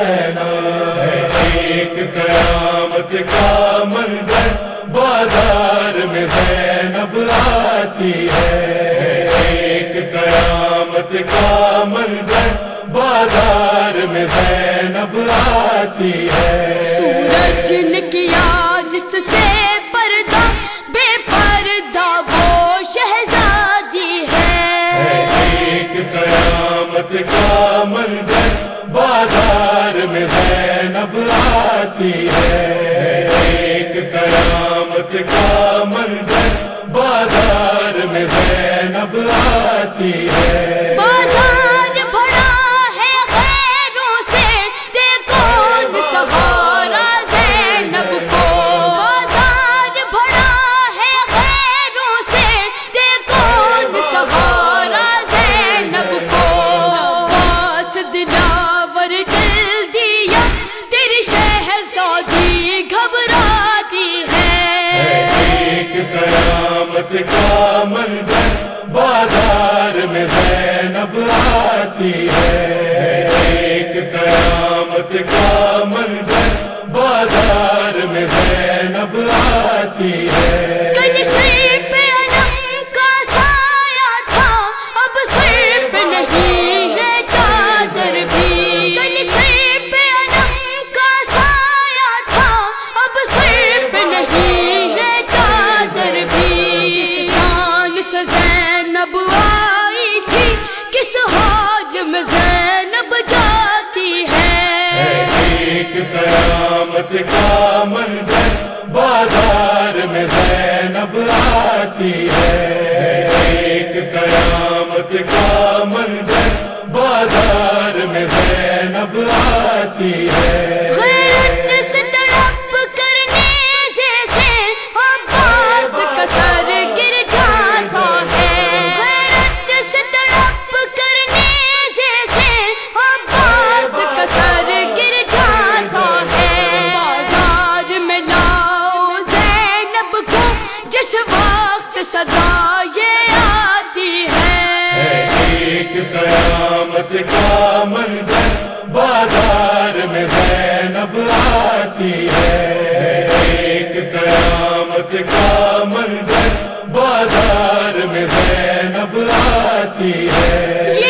जैना एक कयामत का मंजर बाज़ार में जैनब आती है। एक कयामत का मंजर बाज़ार में जैनब आती है। सूरज ने किया जिससे पर्दा बेपर्दा वो शहजादी है। एक कयामत का मंजर बाज़ार में जैनब आती है। एक कयामत का मंजर बाज़ार में जैनब आती में जैनब जाती है। एक कयामत का मंजर, बाज़ार में जैनब आती है एक कयामत का मंजर बाज़ार में जैनब आती है। एक का बाज़ार में है।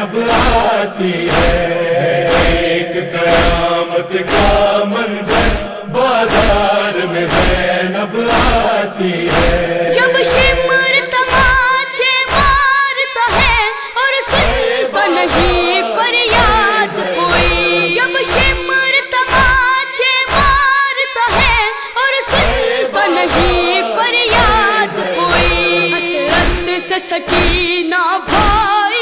जैनब आती है, एक कयामत का मंजर बाज़ार में जैनब आती है। जब शिमर तमाचे मारता है और सुनता नहीं फरियाद कोई। जब शिमर तमाचे मारता है और सुनता नहीं फरियाद कोई। हसरत से सकीना भाई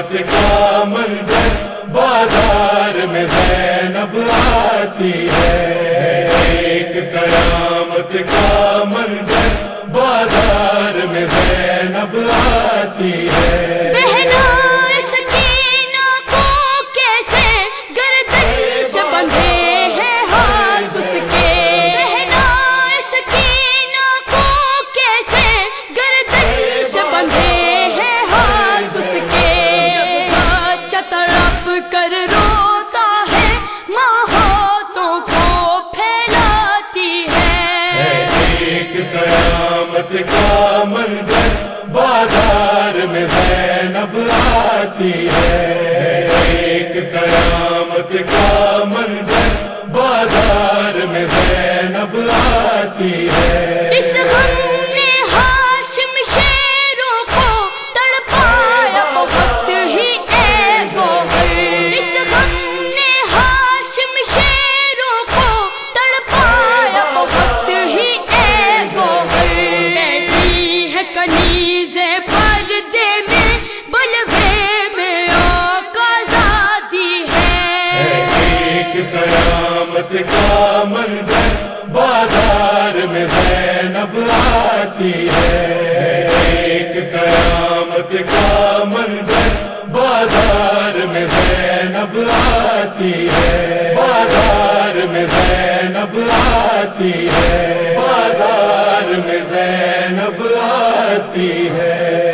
कयामत का मंजर बाज़ार में जैनब आती है। एक कयामत का मंजर बाज़ार में जैनब आती है। I'll जब आती है, एक कयामत का मंजर बाज़ार में जैनब आती है, बाज़ार में जैनब आती है, बाज़ार में जैनब आती है।